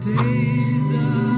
Days are